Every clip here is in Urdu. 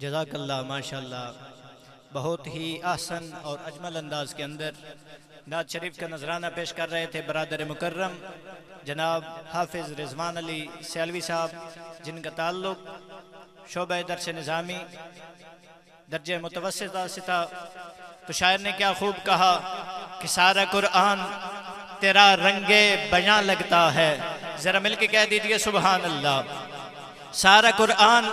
جزاک اللہ ماشاءاللہ، بہت ہی آسن اور اجمل انداز کے اندر نعت شریف کا نذرانہ پیش کر رہے تھے برادر مکرم، جناب حافظ رضوان علی سیالوی صاحب، جن کا تعلق شعبہ درس نظامی، درجہ متوسطہ ستا تو شاعر نے کیا خوب کہا کہ سارا قرآن تیرا رنگ بیاں لگتا ہے۔ ذرا مل کے کہہ دیجیے سبحان اللہ۔ سارا قرآن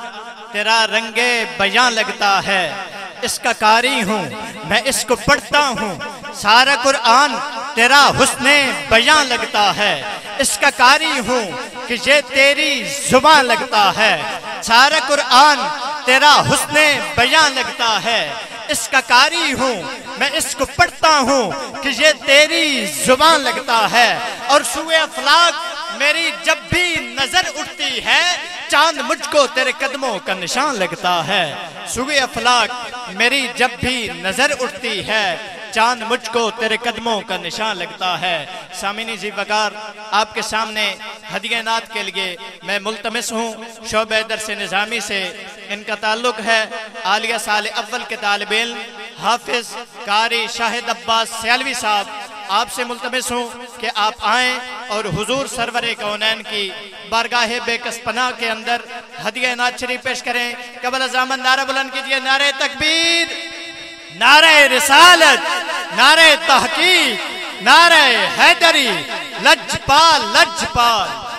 تیرا رنگ بیاں لگتا ہے۔ اس کا کاری ہوں، میں اس کو پڑھتا ہوں۔ سارا قرآن تیرا حسن بیاں لگتا ہے۔ اس کا کاری ہوں کہ یہ تیری زبان لگتا ہے۔ سارا قرآن تیرا حسن بیاں لگتا ہے۔ اس کا کاری ہوں، میں اس کو پڑھتا ہوں کہ یہ تیری زبان لگتا ہے۔ اور سوئے افلاق میری جب بھی نظر اٹھتی ہے، چاند مجھ کو تیرے قدموں کا نشان لگتا ہے۔ سوئے افلاق میری جب بھی نظر اٹھتی ہے، چاند مجھ کو تیرے قدموں کا نشان لگتا ہے۔ سامینی جی زی وقار، آپ کے سامنے ہدیہ نات کے لیے میں ملتمس ہوں۔ شعبہ درس نظامی سے ان کا تعلق ہے۔ عالیہ سال اول کے طالب علم، حافظ قاری شاہد عباس سیالوی صاحب، آپ سے ملتمس ہوں کہ آپ آئیں۔ اور حضور سرور کونین کی بارگاہ بے کسپنا کے اندر ہدیہ نات شریف پیش کریں۔ قبل ازامن نعرہ بلند کیجیے۔ نعرہ تکبیر، نعرہ رسالت، نعرہ تحقیق، نعرہ حیدری، لجپال لجپال۔